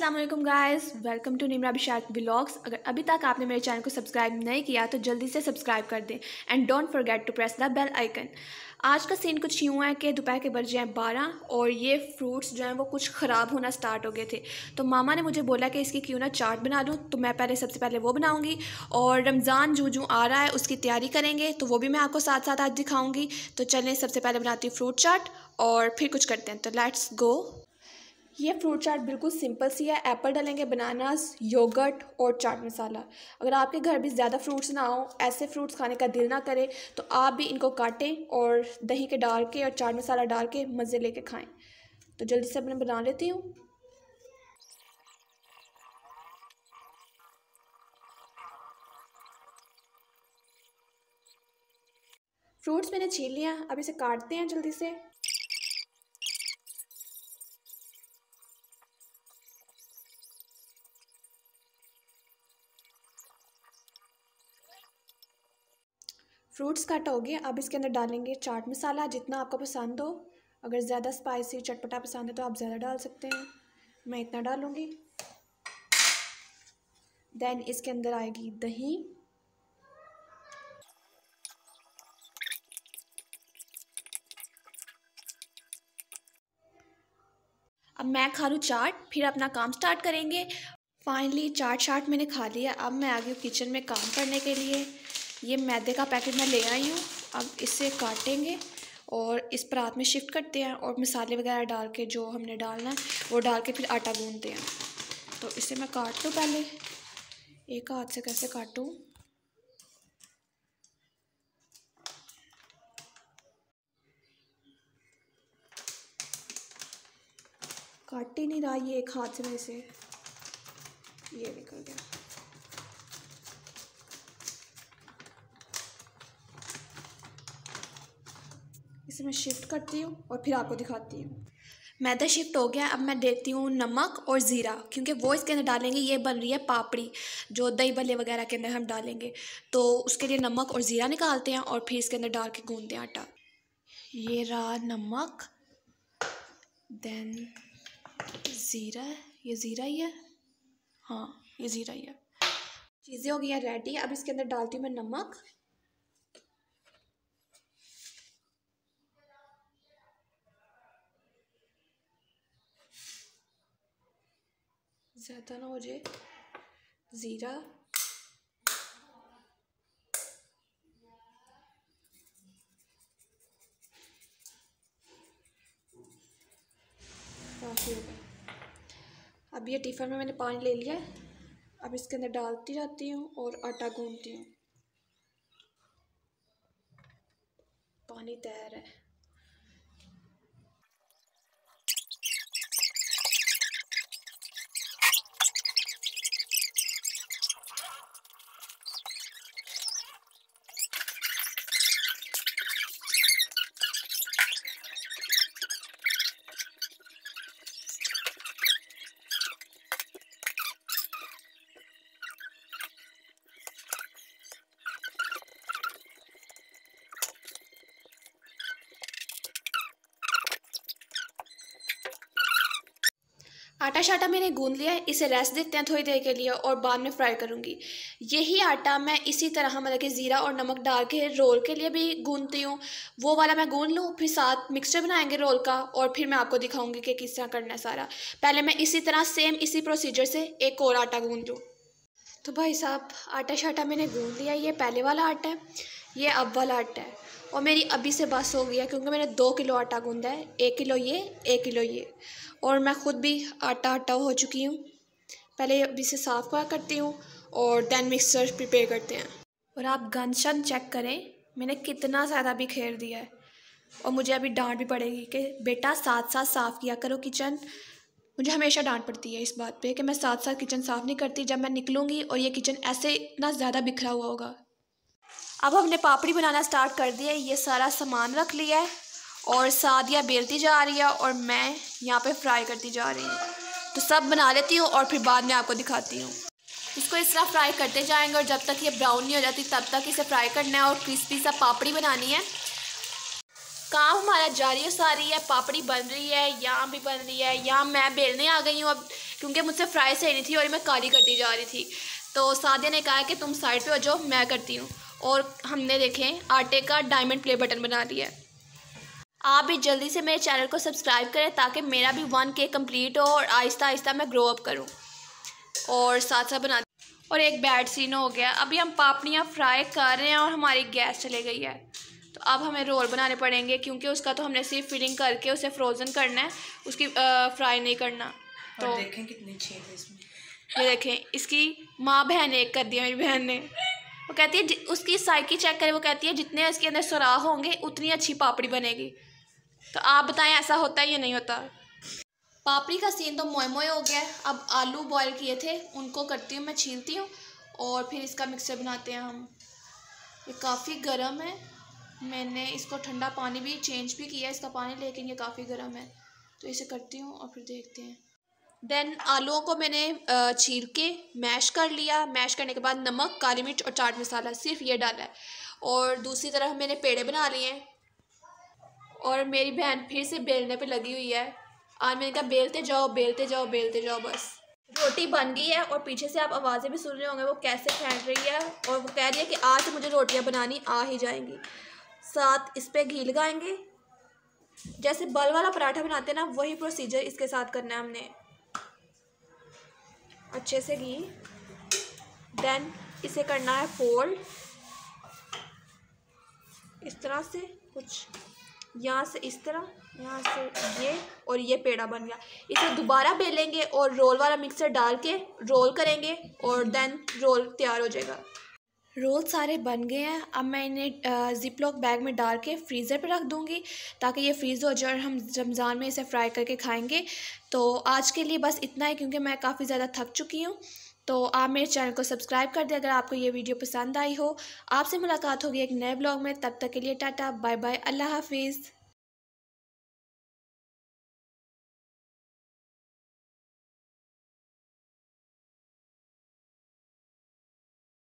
वालेकुम guys welcome to Nimra बिशाक blogs अगर अभी तक आपने मेरे चैनल को सब्सक्राइब नहीं किया तो जल्दी से सब्सक्राइब कर दें. And don't forget to press the bell icon आज का सीन कुछ यूँ है कि दोपहर के बज हैं बारह, और ये फ्रूट्स जो हैं वो कुछ ख़राब होना स्टार्ट हो गए थे. तो मामा ने मुझे बोला कि इसकी क्यों ना चाट बना लूँ? तो मैं पहले, सबसे पहले वो बनाऊँगी, और रमज़ान जो जो आ रहा है, उसकी तैयारी करेंगे. तो वो भी मैं आपको साथ साथ आज दिखाऊँगी. तो चलें, सबसे पहले बनाती हूँ फ्रूट चाट और फिर कुछ करते हैं. तो लेट्स गो ये फ्रूट चाट बिल्कुल सिंपल सी है। एप्पल डालेंगे बनानास योगर्ट और चाट मसाला अगर आपके घर भी ज़्यादा फ्रूट्स ना हो, ऐसे फ्रूट्स खाने का दिल ना करे तो आप भी इनको काटें और दही के डाल के और चाट मसाला डाल के मज़े लेके खाएँ। तो जल्दी से मैं बना लेती हूँ। फ्रूट्स मैंने छील लिया अब इसे काटते हैं जल्दी से। फ्रूट्स कट हो गए अब इसके अंदर डालेंगे चाट मसाला, जितना आपको पसंद हो। अगर ज़्यादा स्पाइसी चटपटा पसंद है तो आप ज़्यादा डाल सकते हैं। मैं इतना डालूँगी। देन इसके अंदर आएगी दही। अब मैं खा लूँ चाट, फिर अपना काम स्टार्ट करेंगे। फाइनली चाट शाट मैंने खा लिया। अब मैं आ गई हूँ किचन में काम करने के लिए। ये मैदे का पैकेट मैं ले आई हूँ। अब इसे काटेंगे और इस परात में शिफ्ट करते हैं और मसाले वगैरह डाल के जो हमने डालना है, वो डाल के फिर आटा गूंदते हैं। तो इसे मैं काट लूँ पहले। एक हाथ से कैसे काटूँ? काट ही नहीं रहा ये एक हाथ से वैसे ये निकल गया। इसे मैं शिफ्ट करती हूँ और फिर आपको दिखाती हूँ। मैदा शिफ्ट हो गया, अब मैं देती हूँ नमक और ज़ीरा, क्योंकि वो इसके अंदर डालेंगे, ये बन रही है पापड़ी, जो दही भल्ले वगैरह के अंदर हम डालेंगे। तो उसके लिए नमक और ज़ीरा निकालते हैं और फिर इसके अंदर डाल के गूंदते हैं आटा। ये रहा नमक देन ज़ीरा, ये ज़ीरा ही है? हाँ ये ज़ीरा ही है। चीज़ें हो गई हैं रेडी अब इसके अंदर डालती हूँ मैं नमक। ज़्यादा ना हो जाए। ज़ीरा। हो गया। अब ये टिफ़न में मैंने पानी ले लिया है। अब इसके अंदर डालती जाती हूँ और आटा गूंदती हूँ। पानी तैयार है। आटा शाटा मैंने गूंद लिया है, इसे रेस्ट देते हैं थोड़ी देर के लिए और बाद में फ्राई करूँगी। यही आटा मैं इसी तरह मतलब कि ज़ीरा और नमक डाल के रोल के लिए भी गूंदती हूँ। वो वाला मैं गूंद लूँ, फिर साथ मिक्सचर बनाएँगे रोल का और फिर मैं आपको दिखाऊँगी कि किस तरह करना है सारा। पहले मैं इसी तरह सेम इसी प्रोसीजर से एक और आटा गूंद। लूँ तो भाई साहब आटा शाटा मैंने गूंद लिया, ये पहले वाला आटा है, ये अब वाला आटा है। और मेरी अभी से बस हो गया क्योंकि मैंने दो किलो आटा गूंदा है, एक किलो ये, एक किलो ये। और मैं ख़ुद भी आटा आटा हो चुकी हूँ। पहले अभी से साफ़ करती हूँ और दैन मिक्सर प्रिपेयर करते हैं। और आप गन शन चेक करें, मैंने कितना ज़्यादा भी खेर दिया है। और मुझे अभी डांट भी पड़ेगी कि बेटा साथ साथ साफ़ किया करो किचन मुझे हमेशा डांट पड़ती है इस बात पे कि मैं साथ साथ किचन साफ़ नहीं करती जब मैं निकलूँगी और ये किचन ऐसे इतना ज़्यादा बिखरा हुआ होगा। अब हमने पापड़ी बनाना स्टार्ट कर दिया है ये सारा सामान रख लिया है और सादिया बेलती जा रही है और मैं यहाँ पे फ्राई करती जा रही हूँ। तो सब बना लेती हूँ और फिर बाद में आपको दिखाती हूँ। इसको इस तरह फ्राई करते जाएँगे और जब तक ये ब्राउन नहीं हो जाती, तब तक इसे फ्राई करना है और क्रिस्पी सा पापड़ी बनानी है। काम हमारा जारी सारी है, पापड़ी बन रही है यहाँ भी बन रही है यहाँ मैं बेलने आ गई हूँ अब, क्योंकि मुझसे फ्राई सही नहीं थी और मैं काली करती जा रही थी। तो सादिया ने कहा कि तुम साइड पे हो जाओ, मैं करती हूँ। और हमने देखें, आटे का डायमंड प्ले बटन बना दिया। है आप भी जल्दी से मेरे चैनल को सब्सक्राइब करें ताकि मेरा भी वन के कंप्लीट हो और आहिस्ता आहिस्ता मैं ग्रो अप करूँ। और साथ साथ बना और एक बैड सीन हो गया। अभी हम पापड़ियाँ फ्राई कर रहे हैं और हमारी गैस चले गई है। तो अब हमें रोल बनाने पड़ेंगे क्योंकि उसका तो हमने सिर्फ़ फिलिंग करके उसे फ्रोज़न करना है उसकी फ्राई नहीं करना। तो देखें कितनी छेद है इसमें। ये देखें इसकी माँ बहन एक कर दिया मेरी बहन ने। वो कहती है उसकी साइकी चेक करें वो कहती है जितने इसके अंदर सुराख होंगे उतनी अच्छी पापड़ी बनेगी। तो आप बताएँ ऐसा होता है या नहीं होता? पापड़ी का सीन तो मोए मोए हो गया है। अब आलू बॉईल किए थे उनको करती हूँ मैं छीलती हूँ और फिर इसका मिक्सर बनाते हैं हम। ये काफ़ी गर्म है। मैंने इसको ठंडा पानी भी चेंज भी किया इसका पानी, लेकिन ये काफ़ी गर्म है। तो इसे करती हूँ और फिर देखते हैं। देन आलूओं को मैंने छील के मैश कर लिया। मैश करने के बाद नमक, काली मिर्च और चाट मसाला सिर्फ़ ये डाला है। और दूसरी तरफ़ मैंने पेड़े बना लिए हैं। और मेरी बहन फिर से बेलने पे लगी हुई है। आज मैंने कहा, बेलते जाओ बेलते जाओ बेलते जाओ, बस। रोटी बन गई है और पीछे से आप आवाज़ें भी सुन रहे होंगे, वो कैसे फेंट रही है? और वो कह रही है कि आज मुझे रोटियाँ बनानी आ ही जाएँगी। साथ इस पर घी लगाएँगे। जैसे बल वाला पराठा बनाते हैं ना, वही प्रोसीजर इसके साथ करना है हमने। अच्छे से घी। देन इसे करना है फोल्ड इस तरह से कुछ, यहाँ से इस तरह, यहाँ से ये और ये पेड़ा बन गया। इसे दोबारा बेलेंगे और रोल वाला मिक्सर डाल के रोल करेंगे और देन रोल तैयार हो जाएगा। रोल सारे बन गए हैं। अब मैं इन्हें ज़िप लॉक बैग में डाल के फ्रीज़र पर रख दूँगी ताकि ये फ्रीज़ हो जाए और हम रमज़ान में इसे फ्राई करके खाएँगे। तो आज के लिए बस इतना ही क्योंकि मैं काफ़ी ज़्यादा थक चुकी हूँ। तो आप मेरे चैनल को सब्सक्राइब कर दें अगर आपको ये वीडियो पसंद आई हो। आपसे मुलाकात होगी एक नए ब्लॉग में। तब तक के लिए टाटा, बाय बाय, अल्लाह हाफिज़।